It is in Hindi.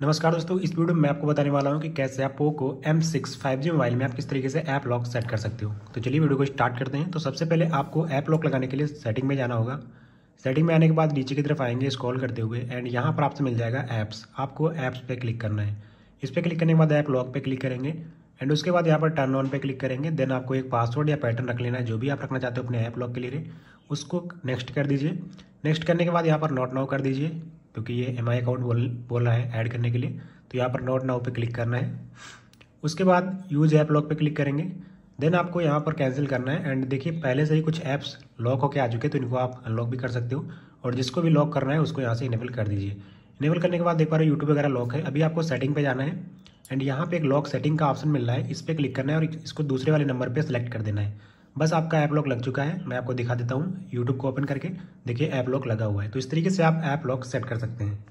नमस्कार दोस्तों, इस वीडियो में मैं आपको बताने वाला हूँ कि कैसे आप Poco M six five G mobile में आप किस तरीके से ऐप लॉक सेट कर सकते हो। तो चलिए वीडियो को स्टार्ट करते हैं। तो सबसे पहले आपको ऐप लॉक लगाने के लिए सेटिंग में जाना होगा। सेटिंग में आने के बाद नीचे की तरफ़ आएँगे स्क्रॉल करते हुए एंड यहाँ पर आपसे मिल जाएगा ऐप्स आपको ऐप्स पे क्लिक करना है। इस पर क्लिक करने के बाद ऐप लॉक पे क्लिक करेंगे एंड उसके बाद यहाँ पर टर्न ऑन पे क्लिक करेंगे। देन आपको एक पासवर्ड या पैटर्न रख लेना है, जो भी आप रखना चाहते हो अपने ऐप लॉक के लिए। उसको नेक्स्ट कर दीजिए। नेक्स्ट करने के बाद यहाँ पर नोट नाउ कर दीजिए। क्योंकि ये एम आई अकाउंट बोल बोल रहा है ऐड करने के लिए। तो यहाँ पर नोट नाउ पे क्लिक करना है। उसके बाद यूज़ ऐप लॉक पे क्लिक करेंगे। देन आपको यहाँ पर कैंसिल करना है। एंड देखिए, पहले से ही कुछ ऐप्स लॉक होकर आ चुके हैं तो इनको आप अनलॉक भी कर सकते हो। और जिसको भी लॉक करना है, उसको यहाँ से इनेबल कर दीजिए। इनेबल करने के बाद देख पा रहे यूट्यूब वगैरह लॉक है। अभी आपको सेटिंग पे जाना है। एंड यहाँ पे एक लॉक सेटिंग का ऑप्शन मिल रहा है। इस पर क्लिक करना है और इसको दूसरे वाले नंबर पर सेलेक्ट कर देना है। बस आपका ऐप लॉक लग चुका है। मैं आपको दिखा देता हूँ। यूट्यूब को ओपन करके। देखिए ऐप लॉक लगा हुआ है। तो इस तरीके से आप ऐप लॉक सेट कर सकते हैं।